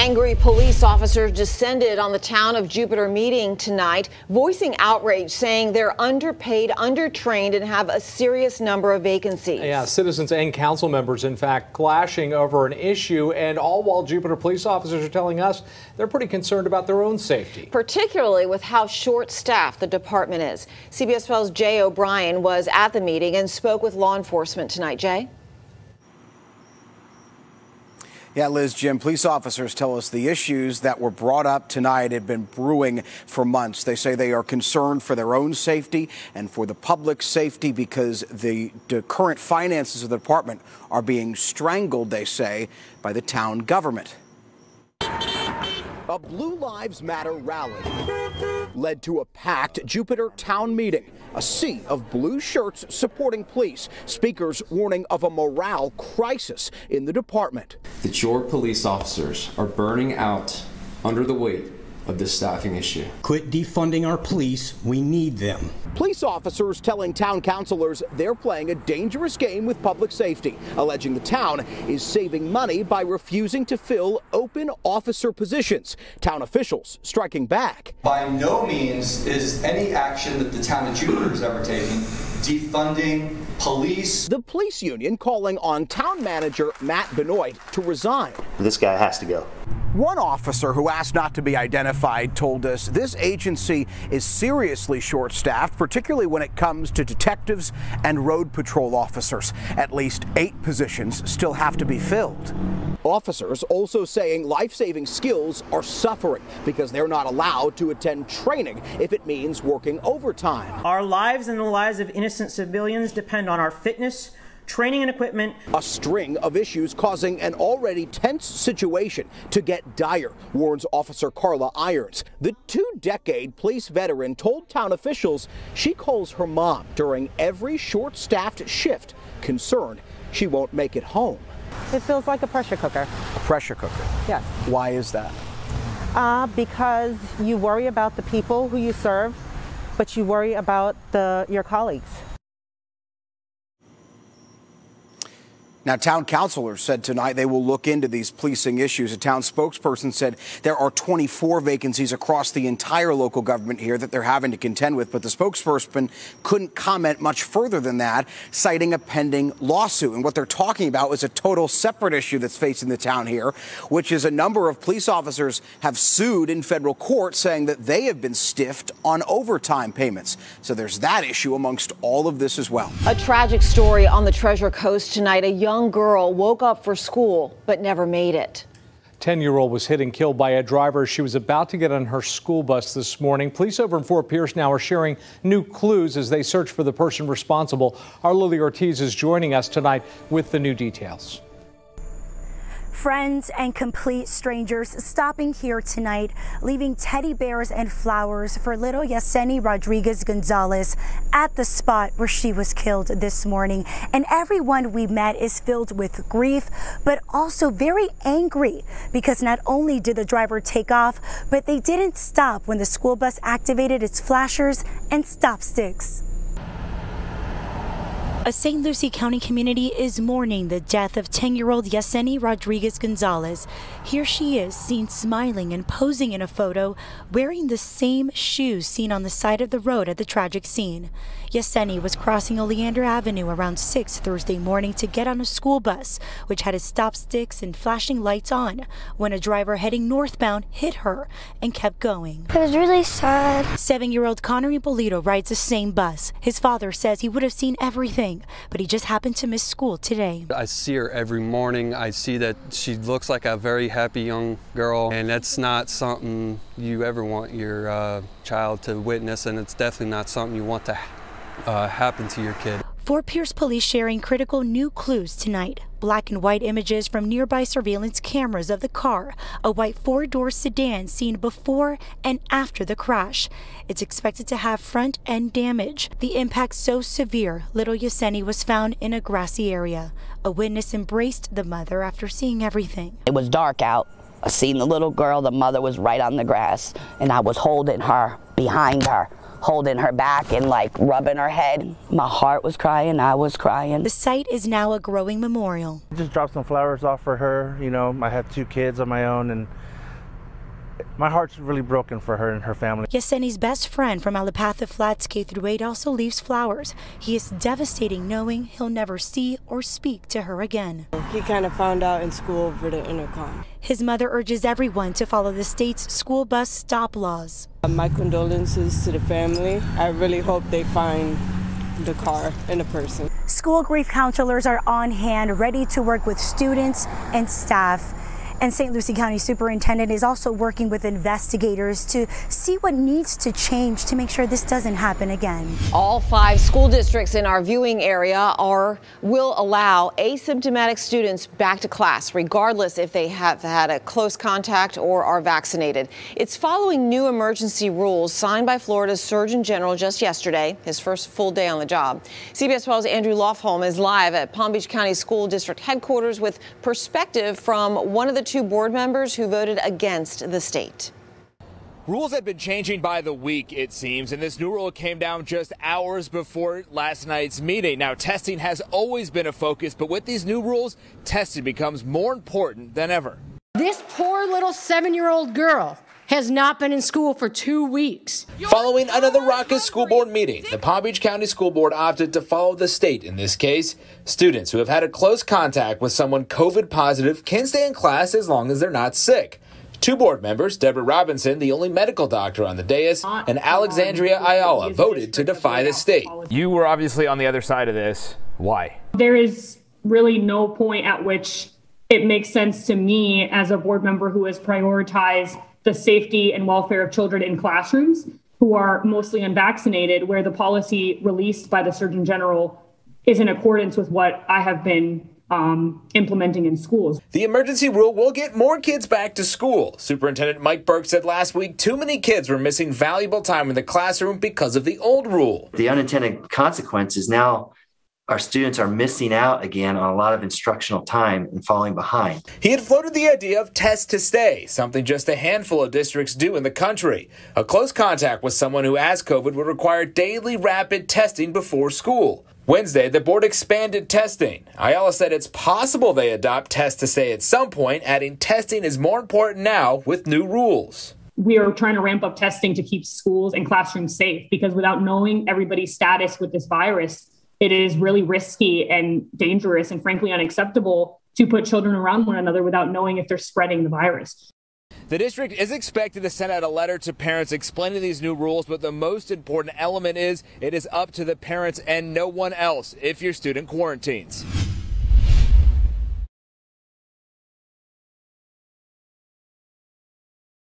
Angry police officers descended on the town of Jupiter meeting tonight, voicing outrage, saying they're underpaid, undertrained, and have a serious number of vacancies. Yeah, citizens and council members, in fact, clashing over an issue, and all while Jupiter police officers are telling us they're pretty concerned about their own safety. Particularly with how short staffed the department is. CBS 12's Jay O'Brien was at the meeting and spoke with law enforcement tonight. Jay? Yeah, Liz, Jim, police officers tell us the issues that were brought up tonight had been brewing for months. They say they are concerned for their own safety and for the public's safety because the, the current finances of the department are being strangled, they say, by the town government. A Blue Lives Matter rally led to a packed Jupiter town meeting. A sea of blue shirts supporting police. Speakers warning of a morale crisis in the department. That your police officers are burning out under the weight of this staffing issue. Quit defunding our police. We need them. Police officers telling town councilors they're playing a dangerous game with public safety, alleging the town is saving money by refusing to fill open officer positions. Town officials striking back. By no means is any action that the town of Jupiter has ever taken defunding police. The police union calling on town manager Matt Benoit to resign. This guy has to go. One officer who asked not to be identified told us this agency is seriously short staffed, particularly when it comes to detectives and road patrol officers. At least eight positions still have to be filled. Officers also saying life saving skills are suffering because they're not allowed to attend training if it means working overtime. Our lives and the lives of innocent civilians depend on our fitness training and equipment. A string of issues causing an already tense situation to get dire, warns Officer Carla Irons. The two decade police veteran told town officials she calls her mom during every short staffed shift, concerned she won't make it home. It feels like a pressure cooker. A pressure cooker? Yes. Why is that? Uh, because you worry about the people who you serve, but you worry about the, your colleagues. Now, town councilors said tonight they will look into these policing issues. A town spokesperson said there are 24 vacancies across the entire local government here that they're having to contend with, but the spokesperson couldn't comment much further than that, citing a pending lawsuit. And what they're talking about is a total separate issue that's facing the town here, which is a number of police officers have sued in federal court saying that they have been stiffed on overtime payments. So there's that issue amongst all of this as well. A tragic story on the Treasure Coast tonight. A young young girl woke up for school but never made it. 10 year old was hit and killed by a driver. She was about to get on her school bus this morning. Police over in Fort Pierce now are sharing new clues as they search for the person responsible. Our Lily Ortiz is joining us tonight with the new details friends and complete strangers stopping here tonight, leaving teddy bears and flowers for little Yaceny Rodriguez Gonzalez at the spot where she was killed this morning. And everyone we met is filled with grief, but also very angry because not only did the driver take off, but they didn't stop when the school bus activated its flashers and stop sticks. A St. Lucie County community is mourning the death of 10 year old Yaceny Rodriguez Gonzalez. Here she is, seen smiling and posing in a photo, wearing the same shoes seen on the side of the road at the tragic scene. Yaceny was crossing Oleander Avenue around 6 Thursday morning to get on a school bus, which had its stop sticks and flashing lights on, when a driver heading northbound hit her and kept going. It was really sad. Seven year old Connery Bolito rides the same bus. His father says he would have seen everything, but he just happened to miss school today. I see her every morning. I see that she looks like a very happy young girl, and that's not something you ever want your uh, child to witness, and it's definitely not something you want to uh, happen to your kid. Fort Pierce police sharing critical new clues tonight. Black and white images from nearby surveillance cameras of the car, a white four door sedan seen before and after the crash. It's expected to have front end damage. The impact so severe, little Yaceny was found in a grassy area. A witness embraced the mother after seeing everything. It was dark out. I seen the little girl, the mother was right on the grass, and I was holding her behind her holding her back and like rubbing her head. My heart was crying, I was crying. The site is now a growing memorial. Just dropped some flowers off for her. You know, I have two kids of my own and my heart's really broken for her and her family. Yaceny's best friend from Allapattah Flats K through 8 also leaves flowers. He is devastating knowing he'll never see or speak to her again. He kind of found out in school over the intercom. His mother urges everyone to follow the state's school bus stop laws. Uh, my condolences to the family. I really hope they find the car and the person. School grief counselors are on hand, ready to work with students and staff. And St. Lucie County Superintendent is also working with investigators to see what needs to change to make sure this doesn't happen again. All five school districts in our viewing area are will allow asymptomatic students back to class, regardless if they have had a close contact or are vaccinated. It's following new emergency rules signed by Florida's Surgeon General just yesterday, his first full day on the job. CBS 12's Andrew Lofholm is live at Palm Beach County School District headquarters with perspective from one of the two board members who voted against the state. Rules have been changing by the week, it seems, and this new rule came down just hours before last night's meeting. Now, testing has always been a focus, but with these new rules, testing becomes more important than ever. This poor little seven year old girl has not been in school for two weeks. Following another raucous school board meeting, the Palm Beach County School Board opted to follow the state in this case. Students who have had a close contact with someone COVID positive can stay in class as long as they're not sick. Two board members, Deborah Robinson, the only medical doctor on the dais, and Alexandria Ayala, voted to defy the state. You were obviously on the other side of this. Why? There is really no point at which it makes sense to me as a board member who has prioritized the safety and welfare of children in classrooms who are mostly unvaccinated, where the policy released by the Surgeon General is in accordance with what I have been um, implementing in schools. The emergency rule will get more kids back to school. Superintendent Mike Burke said last week too many kids were missing valuable time in the classroom because of the old rule. The unintended consequence is now our students are missing out again on a lot of instructional time and falling behind. He had floated the idea of test to stay, something just a handful of districts do in the country. A close contact with someone who has COVID would require daily rapid testing before school. Wednesday, the board expanded testing. Ayala said it's possible they adopt test to stay at some point, adding testing is more important now with new rules we are trying to ramp up testing to keep schools and classrooms safe because without knowing everybody's status with this virus, it is really risky and dangerous and frankly unacceptable to put children around one another without knowing if they're spreading the virus. The district is expected to send out a letter to parents explaining these new rules, but the most important element is it is up to the parents and no one else if your student quarantines.